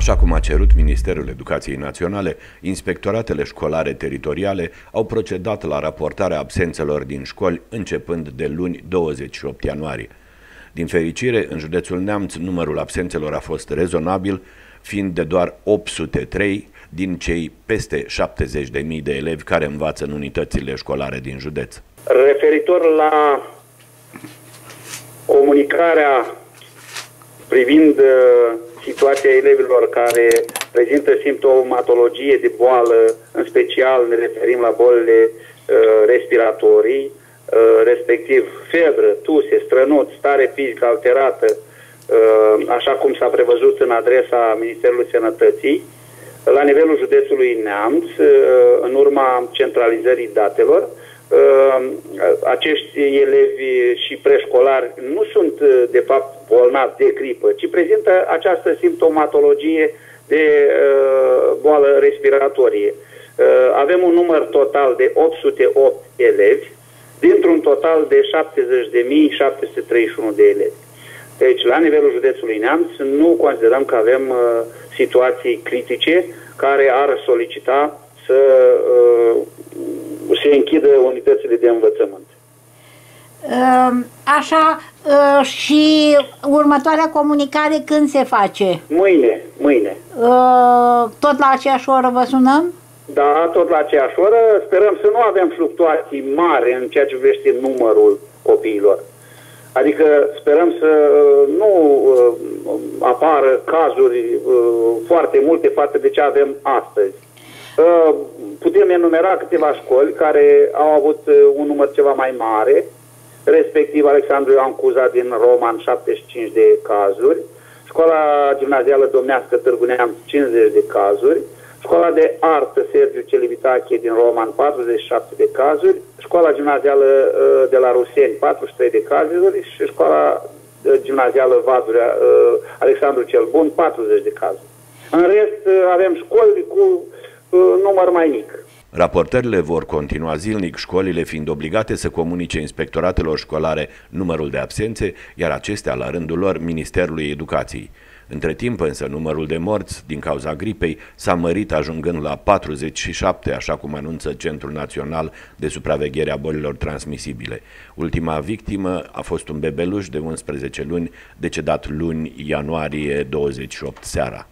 Așa cum a cerut Ministerul Educației Naționale, inspectoratele școlare teritoriale au procedat la raportarea absențelor din școli începând de luni 28 ianuarie. Din fericire, în județul Neamț, numărul absențelor a fost rezonabil, fiind de doar 803 din cei peste 70.000 de elevi care învață în unitățile școlare din județ. Referitor la comunicarea privind uh, situația elevilor care prezintă simptomatologie de boală, în special ne referim la bolile uh, respiratorii, uh, respectiv febră, tuse, strănut, stare fizică alterată, uh, așa cum s-a prevăzut în adresa Ministerului Sănătății, la nivelul județului Neamț, uh, în urma centralizării datelor, uh, acești elevi și preșcolari nu sunt uh, de fapt bolnavi de gripă, ci prezintă această simptomatologie de boală respiratorie. Avem un număr total de 808 elevi, dintr-un total de 70.731 de elevi. Deci, la nivelul județului Neamț, nu considerăm că avem uh, situații critice care ar solicita să uh, se închidă unitățile de învățământ. Ehm, așa, uh, și următoarea comunicare când se face? Mâine, mâine. Uh, tot la aceeași oră vă sunăm? Da, tot la aceeași oră. Sperăm să nu avem fluctuații mari în ceea ce privește numărul copiilor. Adică sperăm să uh, nu apară cazuri foarte multe față de ce avem astăzi. Putem enumera câteva școli care au avut un număr ceva mai mare, respectiv Alexandru Ioan Cuza din Roman 75 de cazuri, școala gimnazială domnească Târgu Neam 50 de cazuri, școala de artă Sergiu Celibitache din Roman 47 de cazuri, școala gimnazială uh, de la Ruseni 43 de cazuri și școala uh, gimnazială Vadurea uh, Alexandru cel Bun 40 de cazuri. În rest avem școli cu număr mai mic. Raportările vor continua zilnic, școlile fiind obligate să comunice inspectoratelor școlare numărul de absențe, iar acestea, la rândul lor, Ministerului Educației. Între timp însă numărul de morți din cauza gripei s-a mărit ajungând la 47, așa cum anunță Centrul Național de Supraveghere a Bolilor Transmisibile. Ultima victimă a fost un bebeluș de 11 luni, decedat luni ianuarie 28 seara.